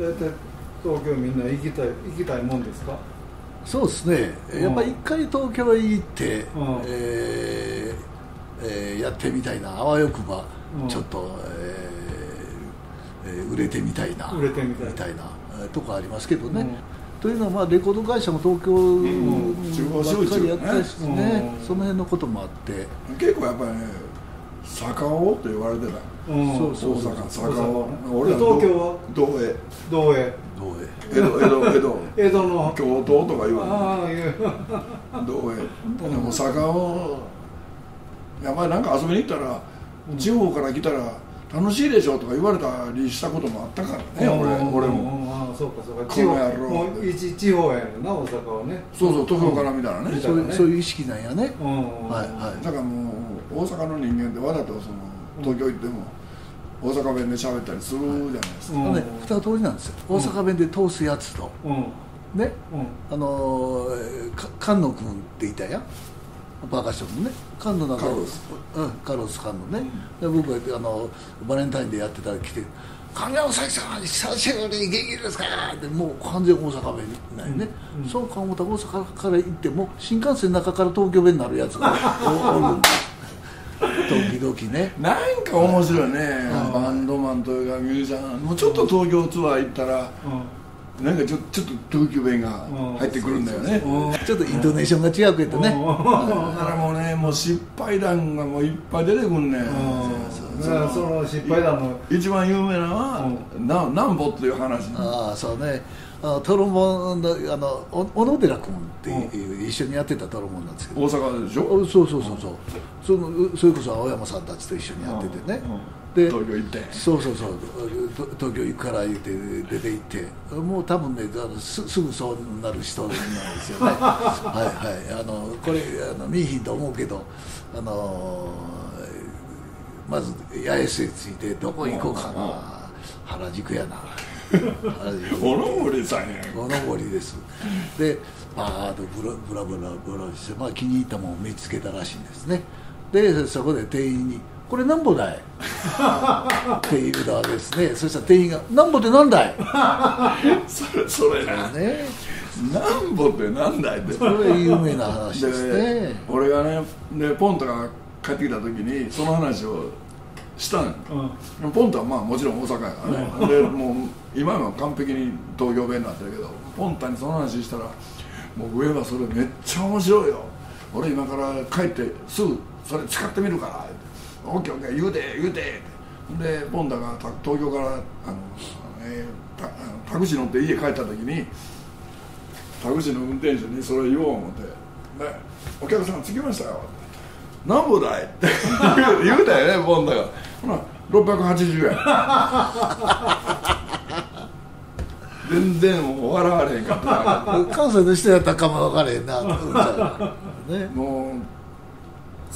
大体東京みんな行きたい行きたいもんですか？そうですね。やっぱり一回東京へ行って、うん。えーえーやってみたいな。あわよくばうん。ちょっと、えーえー売れてみたいな売れてみたい。なえーとこありますけどね、うん。というのはまあレコード会社も東京ばっかりやったりしね、その辺のこともあって、結構やっぱりね坂尾と言われてた。うん。そうそう大阪坂尾。俺ら東京は？道営どうへ？どう江戸江戸江戸。江戸の。京都とか言うの？ああいう。道営でも坂尾やっぱりなんか遊びに行ったら地方から来たら楽しいでしょとか言われたりしたこともあったからね俺俺も。ああそうかそうか。こ地方の野郎。もう一地方やねんな大阪はね。そうそう東京から見たらね。うん。そういうそういう意識なんやね、うん。はいはい。だからもう大阪の人間ってわざとその東京行っても大阪弁で喋ったりするじゃないですか、うん。ね、二通りなんですよ。大阪弁で通すやつと。うん。ね。うん。あのーか菅野君っていたやんバーカッションのね菅野なんかカルロス。うんカルロス菅野ね、で僕はあのバレンタインでやってたら来て「神山咲さん久しぶりに元気ですか?」ってもう完全大阪弁なんよね、うんうん。そうか思ったら大阪から行っても新幹線の中から東京弁になるやつがお おるんだ時々ね。なんか面白いね、バンドマンというかミュージシャン。もうちょっと東京ツアー行ったらなんかちょちょっと東京弁が入ってくるんだよね、うん。ちょっとイントネーションが違うけどね、だからもうねもう失敗談がもういっぱい出てくんねその失敗談の一番有名なのは、ななんぼっていう話ああそうねトロンボー。ンのあのお小野寺君っていう、一緒にやってたトロンボー。ンなんですけど大阪でしょおそうそうそうそうそのそれこそ青山さんたちと一緒にやっててね、で東京行って。そうそうそう。と東京行くから言って出て行って。もう多分ねあのすすぐそうなる人なんですよね。はいはい。あのこれあの見えひんと思うけどあのまず八重洲へ着いてどこ行こうかな。原宿やな。原宿。小野森さんやおのぼりです。でバーッとブラブラブラブラして、まあ、気に入ったものを見つけたらしいんですね。でそこで店員に「これなんぼだい?」って言うたわけですねそしたら店員が「なんぼってなんだい?そ れそれ。な」ね。なんぼってなんだいって。これ有名な話ですでね俺がねでポンタが帰ってきた時にその話をしたのよ。うん。ポンタはまあもちろん大阪やからね、でもう今は完璧に東京弁になってるけどポンタにその話したら「もう上はそれめっちゃ面白いよ。俺今から帰ってすぐそれ使ってみるから」オッケーオッケー言うて言うて」でポンタがた東京からあの、えータタクシー乗って家帰った時にタクシーの運転手にそれを言おう思って「ね、お客さん着きましたよ」なんぼだい?」って言うたよねポンタが。ほな680円。全然笑われへんかった。関西の人やったらかも分からへんな。ね もう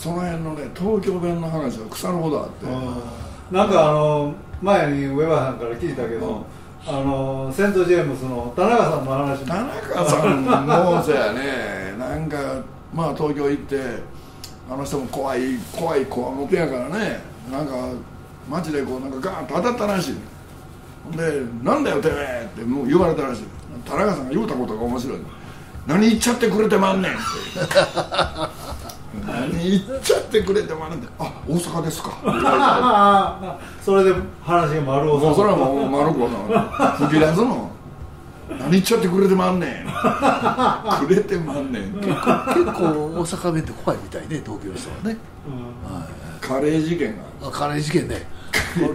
その辺のね東京弁の話が腐るほどあって。なんかあの前にウェバーさんから聞いたけど、あのセント・ジェームスの田中さんの話田中さんもそうやね。なんかまあ東京行ってあの人も怖い怖い子はもてやからね。なんか街でこうなんかガーンと当たったらしい。ほんで「なんだよてめえ!」ってもう言われたらしい。田中さんが言うたことが面白い。何言っちゃってくれてまんねんって 何言っちゃってくれてまんねんってあ大阪ですか。それで話が丸尾さん。それはもう丸子の吹き出すの何言っちゃってくれてまんねん。くれてまんねん。って結構大阪弁って怖いみたいね東京の人はね、うん。はいカレー事件があカレー事件ね。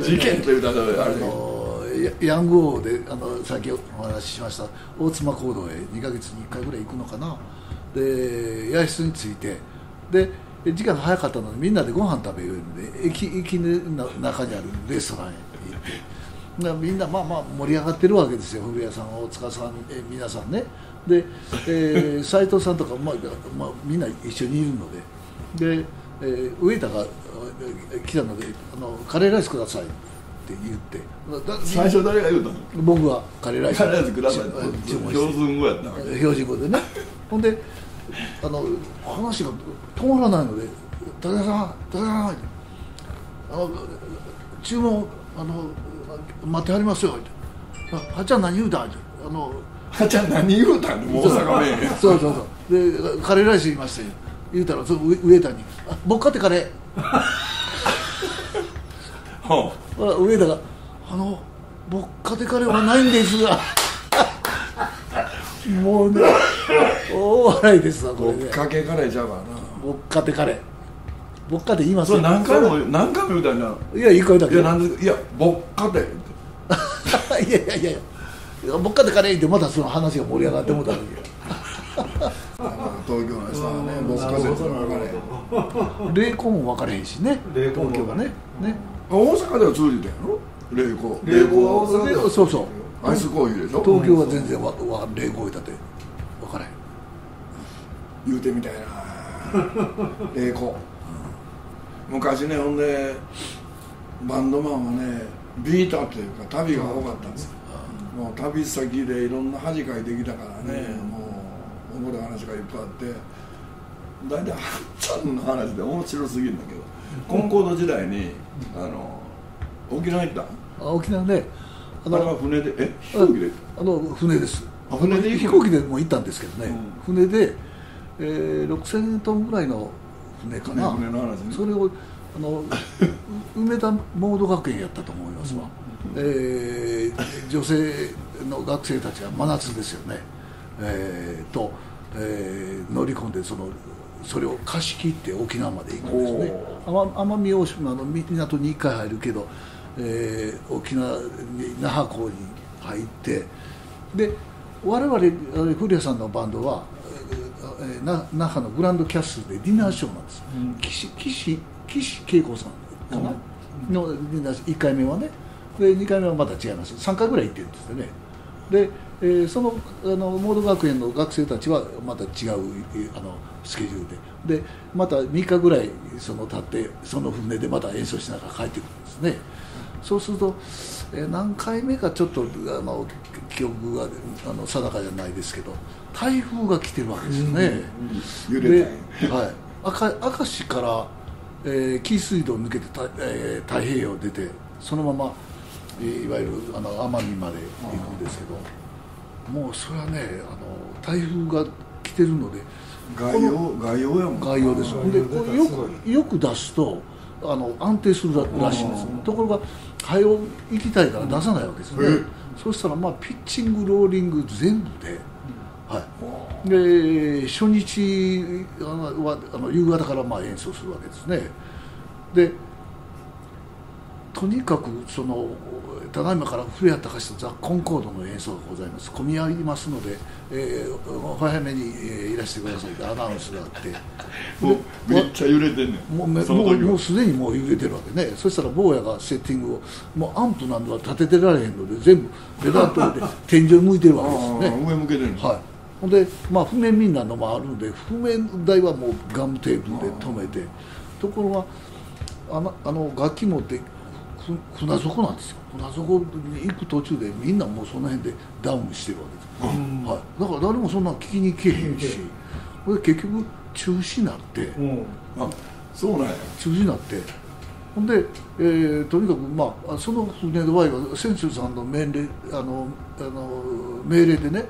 事件というたらあれあだけどのヤヤング王であの先お話ししました。大妻講堂へ2ヶ月に1回ぐらい行くのかな。で八重洲に着いてで時間が早かったのでみんなでご飯食べるんで駅駅の中にあるレストランへ行って。なみんなまあまあ盛り上がってるわけですよ。古谷さん大塚さんえ皆さんね。で、えー、斉藤さんとか、まあまあ、みんな一緒にいるので。で、えー、上田がえー来たのであの「カレーライスください」って言って。だ最初誰が言うたの？僕はカレーライス。カレーライスください標準語やった標準語でね。ほんであの話が止まらないので「武田さん武田さんあの注文あの待ってはりますよ」って「あはっちゃん何言うたん？あのはちゃん何言うたん？大阪弁。やそうそうそう。でカレーライス言いましたよ言うたらそのウウエーターに「あ僕買ってカレ ほー」あウエーターが「あの僕買ってカレーはないんですが」もうね大笑いですわうこれね。ぼっかけカレーちゃうからな。僕買ってカレー。僕買って言いますそれ何回も何回も言うたんじゃん。いや一回だけ？いやなんでいやぼっかて。いやいやいや。いや僕買ってカレーってまたその話が盛り上がってもうたのに東京の人はねぼっかてっての分かれへん。霊光も分かれへんしね。霊光も東京はね。ね。大阪では通じてんやろ冷凍冷凍は大阪では。そうそうアイスコーヒーでしょ？東京は全然わわ霊光だって分からへん。言うてみたいな。冷凍。昔ねほんでバンドマンはねビーターっていうか旅が多かったんです。よもう旅先でいろんな恥かいてきたからね、もうおもろい話がいっぱいあって。大体はっちゃんの話で面白すぎるんだけどコンコード時代にあの沖縄行った？んあ沖縄ねあの船でえ飛行機で？あの船です。あ船で飛行機でも行ったんですけどね、船で、えー、6000トンぐらいの船かな、ね。それをあの 梅田モード学園やったと思いますわ、えー女性の学生たちが真夏ですよね、えーと、えー乗り込んでそのそれを貸し切って沖縄まで行くんですね。奄奄美大島の港に1回入るけど、えー沖縄に那覇港に入ってで我々古谷さんのバンドは、えーな那覇のグランドキャッスルでディナーショーなんです、岸岸岸恵子さんかな、のディナーショー。1回目はね。で2回目はまた違います。3回ぐらい行ってるんですよね。で、えーそのあのモード学園の学生たちはまた違うえーあのスケジュールで。でまた3日ぐらいその経ってその船でまた演奏しながら帰ってくるんですねそうすると、えー何回目かちょっとあの記憶があの定かじゃないですけど台風が来てるわけですよね、揺でれたんや、はい、赤明石から、えー紀伊水道を抜けてた、えー太平洋を出てそのまま、えーいわゆるあの奄美まで行くんですけどもうそれはねあの台風が来てるので外洋外洋やもん概要ですでよくよく出すとあの安定するらしいんです。ところが早う行きたいから出さないわけですね。そしたらまあピッチングローリング全部で、はい、で初日はあの夕方からまあ演奏するわけですね。でとにかくそのただいまから古谷隆とザ・コンコードの演奏がございます。混み合いますので、えーお早めに、えーいらしてくださいってアナウンスがあってもうめっちゃ揺れてんねんもうめもうもうすでにもう揺れてるわけねそしたら坊やがセッティングをもうアンプなんかは立ててられへんので全部ベタッと置いて天井向いてるわけですね上向けてんのはいほんでまあ譜面みんなのもあるんで譜面台はもうガムテープで止めてところがあのあの楽器持って船底なんですよ。船底に行く途中でみんなもうその辺でダウンしてるわけです、はい、だから誰もそんな聞きに来えへんし。ほんで結局中止になって、うん。あそうなんや。中止になって。ほんで、えーとにかく、まあ、その船の場合は船長さんの命令あのあの命令でね、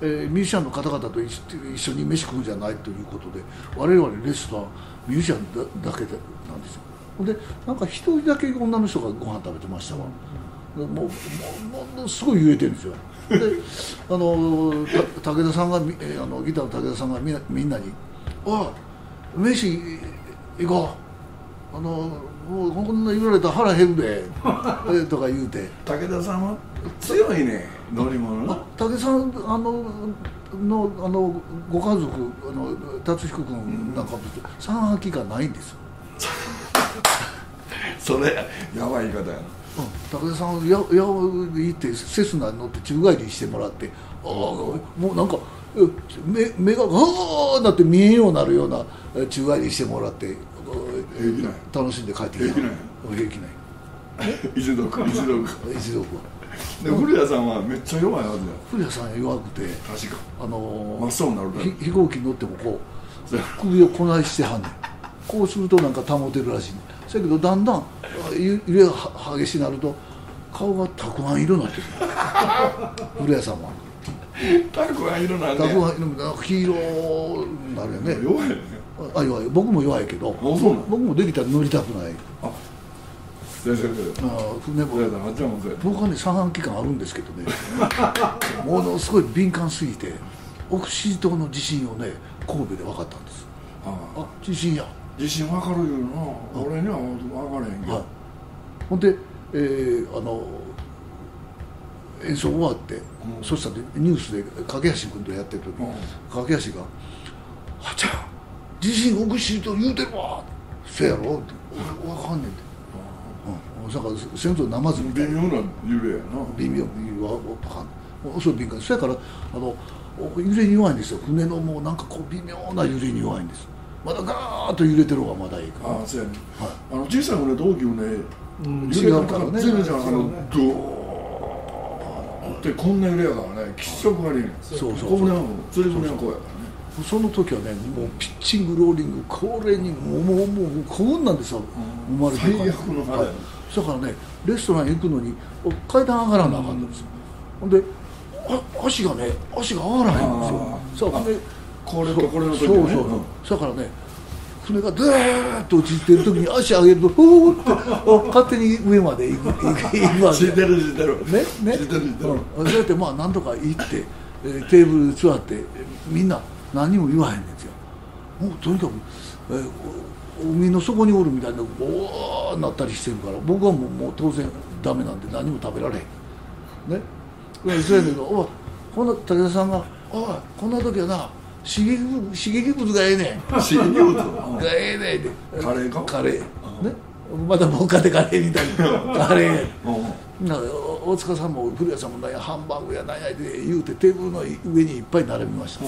えーミュージシャンの方々と一一緒に飯食うんじゃないということで我々レストランミュージシャンだだけでなんですよでなんか一人だけ女の人がご飯食べてましたわ、もうもうものすごい揺れてるんですよ。であのた武田さんがあのギターの武田さんがみんなみんなに「おい飯行こう。あのもうこんな言われたら腹減るで」えとか言うて。武田さんは強いね乗り物。あな武田さんあののあのご家族あの達彦君なんか三半期がないんですよ それやばい言い方やな。うん、武田さんやや行ってセスナに乗って宙返りしてもらってああもうなんかえ目目がガーなって見えんようになるようなえ宙返りしてもらって楽しんで帰ってきた。平気なんや。平気ない一族一族。一族は。で古谷さんはめっちゃ弱いはずや古谷さん弱くて確か。あの真っ青になる飛行機に乗ってもこう首をこないしてはんねんこうするとなんか保てるらしいねだけどだんだん揺れがは激しになると顔がたくあん色になってる。古谷さんは。タクがいるなんたでくあん色なんか黄色になるよね。弱いね。あ弱い僕も弱いけど僕もできたら乗りたくない。先生であ船も。古谷さんあっちゃもんぜ僕はね三半期間あるんですけどね。ものすごい敏感すぎて奥シー島の地震をね神戸で分かったんです。あ。あ地震や自信わかるよな。俺には分からへんけど、はい、ほんで、えーあの演奏終わって、そしたらニュースで架橋君とやってる時、うん。架橋が「はちゃん地震起こしと言うてるわ」せやろ?」って「俺分かんねん」って、うん、だから先祖なまずみたいな。微妙な揺れやな。微妙。にわかんそう敏感そやからあの揺れに弱いんですよ。船のもうなんかこう微妙な揺れに弱いんですまだガーッと揺れてる方がまだいいから。ああそうやね、はい。あの小さい船と大きい船うん。揺れからね。全然違うあのドーってこんな揺れやからねきつく悪いねん。そうそうそう。小舟はもう釣り船はこうやからね。その時はねもうピッチングローリングこれにもうもうもう幸運なんですよ生まれてから。最悪のあれはい、だからねレストラン行くのに階段上がらなあかんの。ですよ、ほんであ足がね足が上がらへんんですよさあ船これとこれの時そうそうねそう、だからね船がずーっと落ちてる時に足上げるとふーってあ勝手に上まで行く。行くわけ。知ってる知ってる。ねね。知ってる知ってる、うん、そうやってまあ何とか行って、えーテーブルに座ってえーみんな何も言わへんねんですよ。もうとにかく、えーお海の底におるみたいなおーなったりしてるから僕はもうもう当然ダメなんで何も食べられへん。ね。でそうやねんけどおいこんな武田さんが「おいこんな時はな刺激物刺激物がええねん」刺激物。がええねん。でカレーか？カレー。ね？またもうカテカレーみたいな。カレー大塚さんも古谷さんもなんやハンバーグやなんやで言うてテーブルの上にいっぱい並びました、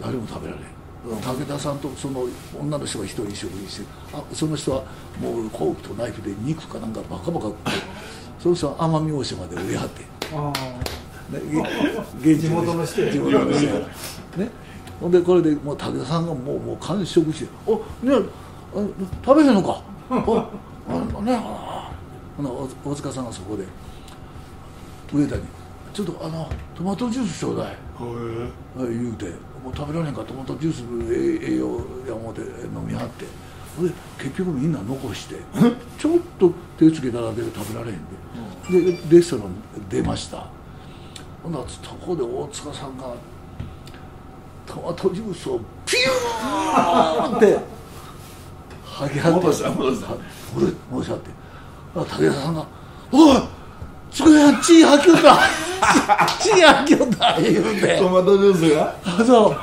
誰も食べられん。武田さんとその女の人が一人食事してあその人はもうフォークとナイフで肉かなんかバカバカ食ってその人は奄美大島で売りはってあねげ現地地元の人や。地元の人や。ね？ほんでこれでもう武田さんがもうもう完食して「おねあ食べへんのか？ああねあほな大大塚さんがそこで上田に「ちょっとあのトマトジュースちょうだい」言うて「もう食べられへんからトマトジュースええ栄養や思うて飲みはって。で結局みんな残してちょっと手つけただけで食べられへんで、でレストラン出ました。ほんならそこで大塚さんがトマトジュースをピューンって。吐きはって。戻した戻した。俺戻したって。あ武田さんが「おいつくや血吐きよった。血吐きよった」言うて。トマトジュースが？あそう。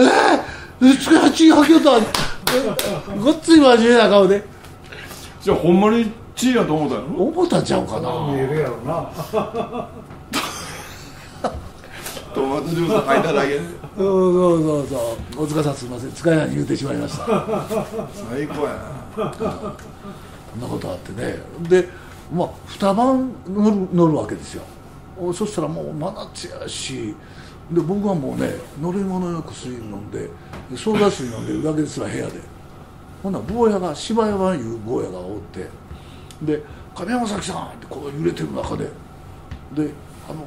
えー、えつくや血吐きよった。えごっつい真面目な顔で。じゃあほんまにチーやと思ったの？思ったんちゃうかな。あ見えるやろな。トマトジュース入っただけでそうそうそうそう。大塚さんすみません。使えないに言うてしまいました。最高やな。そんなことあってね。でまあ二晩乗る乗るわけですよ。おそしたらもう真夏やし。で僕はもうね乗り物の薬飲んでソーダ水飲んでるだけですら部屋で。ほんなら坊やが芝山いう坊やがおって。で「亀山崎さん」ってこう揺れてる中で。であの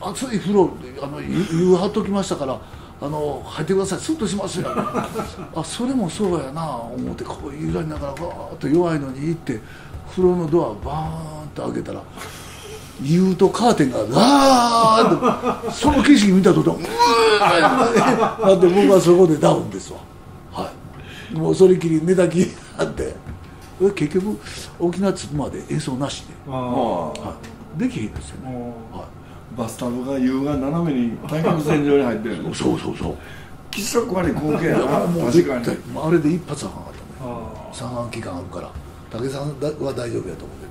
熱い風呂であの湯湯張っときましたからあの入ってください。スッとしますよ。あそれもそうやな。思ってこう揺らりながらバーッと弱いのに行って風呂のドアバーンと開けたら湯とカーテンがガーッとその景色見た途端うわーって僕はそこでダウンですわ。はい。もうそれきり寝たきりになって。で結局沖縄着くまで演奏なしで、あはい、できへんですよね、もはバスタブが湯が斜めに対角線上に入ってる。い、そうそうそう。気色悪い光景やなもう確かに。あれで一発はかんかったね。あ三半期間あるから。武さんは大丈夫やと思う